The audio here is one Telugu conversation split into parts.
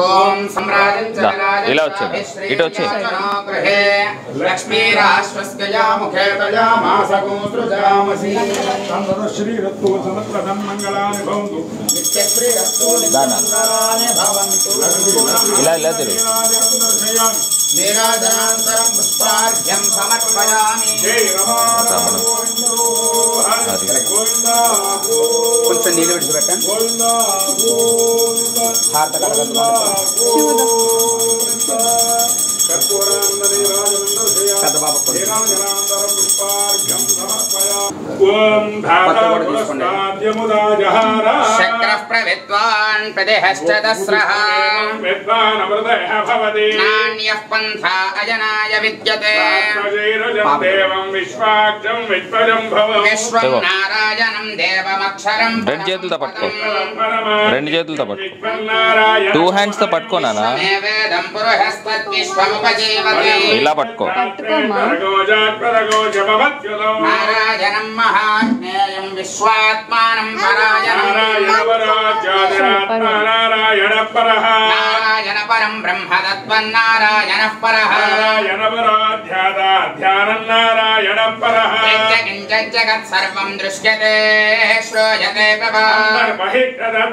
ఓం సమ్రాజం ఇలా. విశ్రీం ఇటు భవంతు. ఇలా ఇలా తిరుగు. నీరాజనాంతరం పుష్పార్ఘ్యం సమర్పయామి కొంచెం నీళ్ళు విడిచిపెట్టండి। హారత సమర్పయామి। ఓం ప్రవిద్వాన్ విశ్వజం భవం విశ్వం ఇదిగో. నారాయణం దేవమక్షరం రెండు చేతులతో పట్టుకో. రెండు చేతులతో పట్టుకో. పట్టుకో టూ హ్యాండ్స్తో ఇలా పట్టుకో। నారాయణం మహాజ్ఞేయం విశ్వాత్మానం నారాయణ పరః బ్రహ్మ తత్వన్నారాయణ దృశ్యతే శ్రూయతే ప్రభా.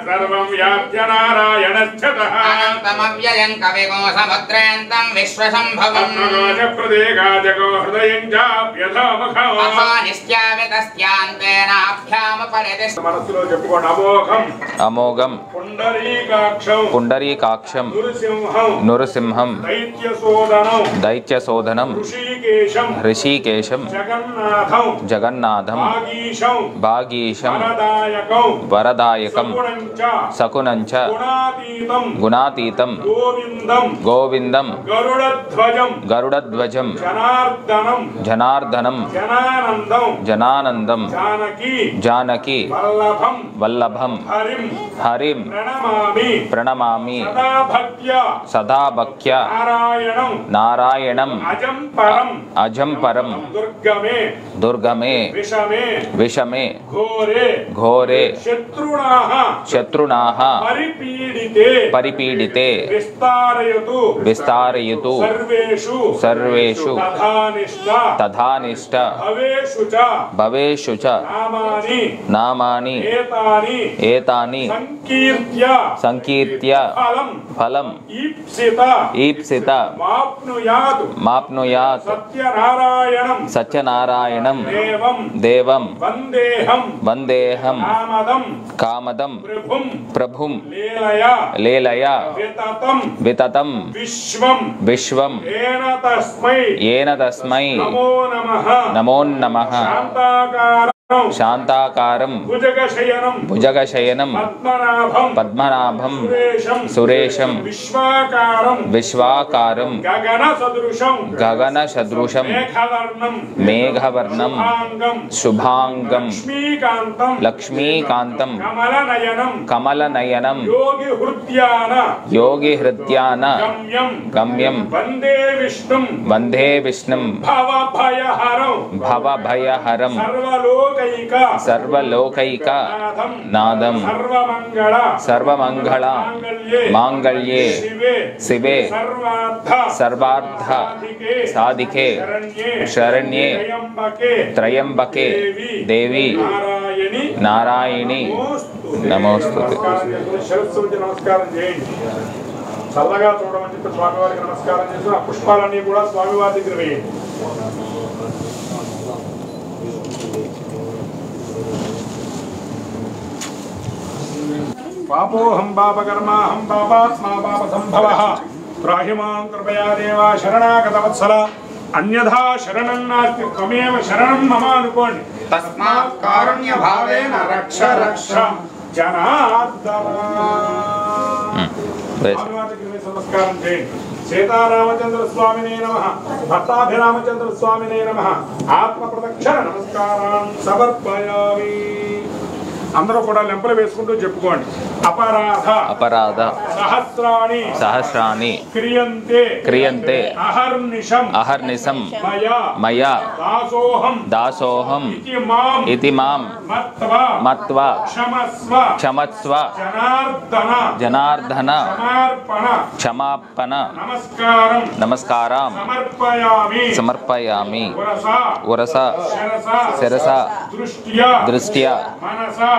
సర్వం వ్యాప్య నారాయణస్థితః అనంతమవ్యయం కవిగో సముద్రయంతం విశ్వసంభవం. ప్రదేగాజగో హృదయం మనసులో చెప్పుకోండి అమోఘం అమోఘం. పుండరీకాక్షం. నృసింహం. దైత్యశోధనం. ऋषिकेशम जगन्नाथम भागीशम वरदायक शकुन गुणातीतम गोविंदम गरुड़ध्वजम जनार्दनम जनानंदम जानकी वल्लभम हरिम प्रणमा सदा नारायण नारायणम अजम परम अजम परम। दुर्गमे। दुर्गमे। विषमे। विषमे। घोरे। घोरे। शत्रुणा। शत्रुणा। परिपीडिते। परिपीडिते। विस्तारयतु। विस्तारयतु। सर्वेषु। सर्वेषु। तथानिष्ठा तथानिष्ठा भवेषु च। भवेषु च। नामानि। नामानि। एतानि। एतानि। संकीर्त्य। संकीर्त्य। फलं फलं ईप्सिता। ईप्सित। माप्नुयात्। माप्नुयात्। சத்யநாராயணம் தேவம் வந்தேகம் காமதம் பிரபும் லேலயா விததம் விஸ்வம் ஏன தஸ்மை நமோ நம शान्ताकारं भुजगशयनं पद्मनाभं सुरेशं विश्वाकारं गगनसदृशं मेघवर्णं शुभाङ्गं लक्ष्मीकान्तं कमलनयनं योगिहृत्यान गम्यं वंदे विष्णु भवभयहरं సర్వలోకైక నాదం. సర్వమంగళ. మాంగళ్యే. శివే. సర్వార్థ. సాధికే. శరణ్యే. త్రయంబకే. దేవి. నారాయణి. నమస్కారం చేయండి. చల్లగా చూడమని చెప్పి స్వామివారికి నమస్కారం చేసి ఆ పుష్పాలన్నీ కూడా స్వామివారి దగ్గర వేయండి. పాపోహం పాపకర్మాహం పాపాత్మా పాప సంభవ త్రాహిమాం కృపయా దేవా శరణాగతవత్సల అన్యథా శరణం నాస్తి త్వమేవ శరణం మమ అనుకోండి తస్మాత్ కారుణ్య భావేన రక్ష రక్ష నమస్కారం చేయండి సీతారామచంద్ర స్వామినే నమ భక్తాభిరామచంద్ర స్వామినే నమ ఆత్మ ప్రదక్షిణ నమస్కారాన్ సమర్పయామి అందరూ కూడా లెంపలు వేసుకుంటూ చెప్పుకోండి. అపరాధ. అపరాధ. సహస్రాణి. సహస్రాన్ని క్రియంతే. క్రియంతే. అహర్నిశం. అహర్నిశం. మయా. మయా. దాసోహం. దాసోహం. ఇతి మాం. మత్వా. క్షమస్వ. క్షమస్వ. జనార్దన. జనార్దన. క్షమాపణ. నమస్కారం. నమస్కారం. సమర్పయామి. సమర్పయామి. పురస ఉరస శరస. శిరస. దృష్ట్యా.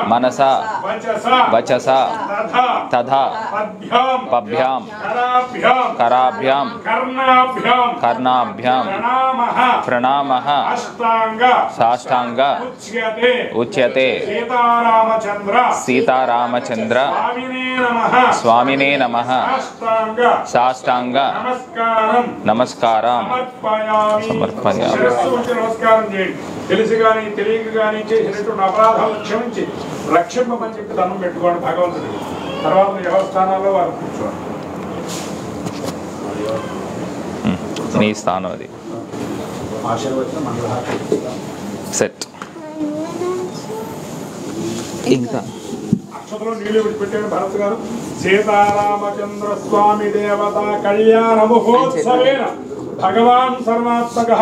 దృష్ట్యా మనస మనస వచస వచస తథా తథా పద్భ్యాం పభ్యాం కరాభ్యాం కరాభ్యాం కర్ణాభ్యాం కర్ణాభ్యాం ప్రణామః ప్రణామః అష్టాంగ సాష్టాంగ ఉచ్యతే ఉచ్యతే సీతారామచంద్ర సీతారామచంద్ర స్వామినే నమః స్వామినే నమః అష్టాంగ సాష్టాంగ నమస్కారం నమస్కారం సమర్పయామి సమర్పయామి. శిరస్సు ఉంచి నమస్కారం చేయండి తెలిసి కానీ తెలియక కానీ చేసినటువంటి అపరాధాలను క్షమించి రక్షింపమని చెప్పి దండం పెట్టుకోండి భగవంతుడికి. తర్వాత ఎవరి స్థానాల్లో వారు కూర్చోండి నీ స్థానం అది. సెట్. ఇంకా? అక్షతలో నీళ్ళు విడిచిపెట్టాడు భరత్ గారు. సీతారామచంద్ర స్వామి దేవత కళ్యాణ మహోత్సవేన భగవాన్ సర్వాత్మక.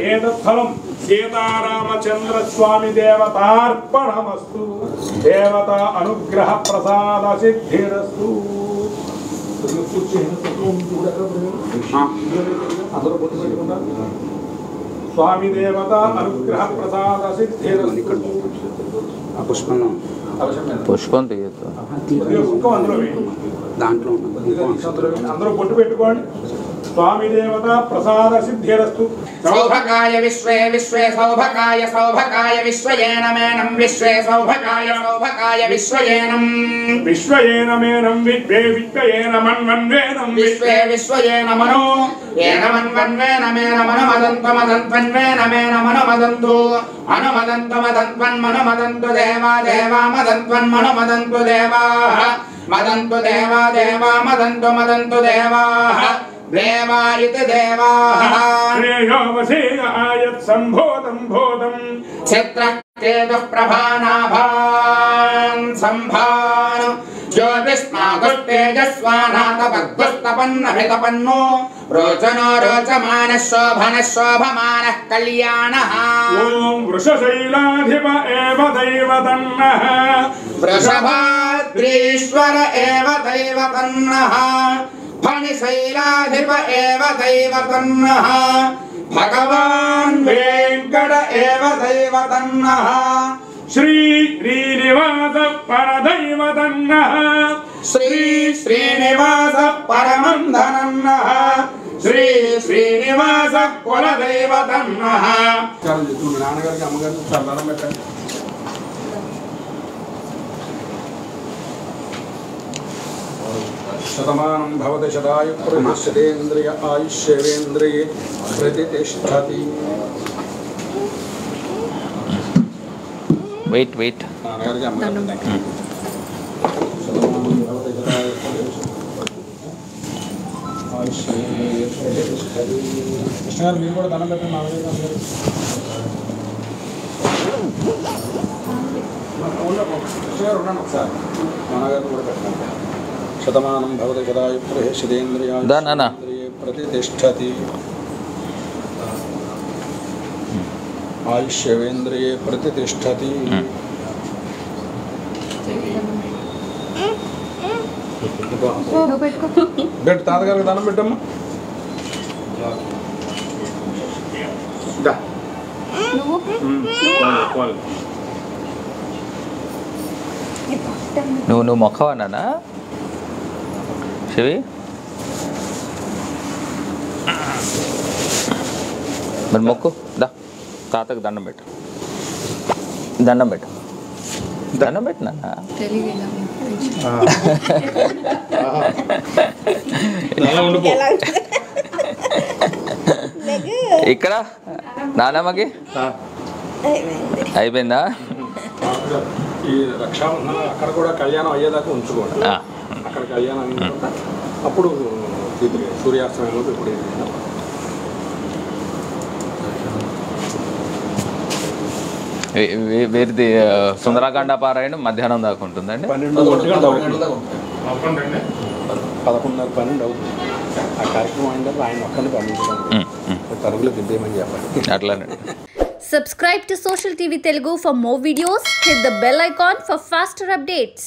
ఏతత్ఫలం సీతారామచంద్ర స్వామి దేవతార్పణమస్తు దేవత అనుగ్రహ ప్రసాద సిద్ధిరస్తు స్వామి దేవత అనుగ్రహ ప్రసాద సిద్ధిరస్తు పుష్పం వేయండి. దాంట్లో. అందరూ పొట్టు పెట్టుకోండి. స్వామి దేవత ప్రసాద సిద్ధిరస్తు సౌభకాయ విశ్వే విశ్వే సౌభకాయ సౌభకాయ విశ్వయేన మేనం విశ్వే సౌభకాయ సౌభకాయ విశ్వయేనం విశ్వయేన మేనం విద్వే విద్వయేన మన్వన్వేనం విశ్వే విశ్వయేన మనో ఏన మన్వన్వేన మేన మనమదంత మదంత్వన్వేన మేన మనమదంతు అనుమదంతు మదంత్వన్ మనమదంతు దేవా. దేవా మదంత్వన్ మనమదంతు దేవాః. देवायुत देवाः। श्रेयोमसेन आयत् सम्भोदम् भोदम्। क्षेत्र तेजुः प्रभानाभान् सम्भान्। चोभिस्माकृतेजस्वानाथ रोचनो रोचमानः शोभनः शोभमानः कल्याणः। ॐ वृष एव दैवतन्नः। वृषभाद्रीश्वर एव दैवतन्नः। ఏవ దైవతన్నః వృషభాద్రీశ్వర ఏవ దైవతన్నః ఫణిశైలాధిప ఏవ దైవతన్నః భగవాన్ వెంకట ఏవ దైవతన్నః శ్రీ శ్రీనివాస పరదైవతన్నః శ్రీ శ్రీనివాస పరమం ధనన్నః శ్రీ శ్రీనివాస కులదైవతన్నః నాన్నగారికి అమ్మగారికి చల్లడం పెట్టండి. శతమానం భవతి శతాయు ప్రతిష్టేంద్రియ ఆయుష్యేంద్రియే ప్రతిష్టతి వెయిట్ వెయిట్ నాన్నగారికి అమ్మగారికి కృష్ణ గారు మీరు కూడా దండం పెట్టండి నాన్నగారికి అమ్మగారికి కృష్ణ గారు ఉండండి ఒకసారి నాన్నగారిని కూడా పెట్టండి శతమానం భవతి నాన్న. ప్రతిష్టతి ఆయుష్యేంద్రియే ప్రతిష్టతి పెట్టు తాతగారికి దండం పెట్టమ్మా. నువ్వు? నువ్వు మొక్కవన్నానా శివి మరి మొక్కు. దా. తాతకు దండం పెట్టు. దండం పెట్టు. దండం పెట్టు నాన్న. తెలుగు ఎలా ఉంటుంది? ఇక్కడ? నానమ్మకి అయిపోయిందా. ఈ రక్షాబంధన అక్కడ కూడా కళ్యాణం అయ్యేదాకా ఉంచుకోండి. ఆ. అక్కడ కళ్యాణం అయిన తర్వాత అప్పుడు సూర్యాస్తమయంలో ఇప్పుడు వీరిది సుందరాకాండ పారాయణం మధ్యాహ్నం దాకా ఉంటుందండి? పన్నెండు పదకొండున్నర పన్నెండు అవుతుంది. ఆ కార్యక్రమం అయిన ఆయన ఒక్కరిని ఉమ్. తరుగులు దిద్దేయమని చెప్పండి అట్లానండి Subscribe to Social TV Telugu for more videos. Hit the bell icon for faster updates.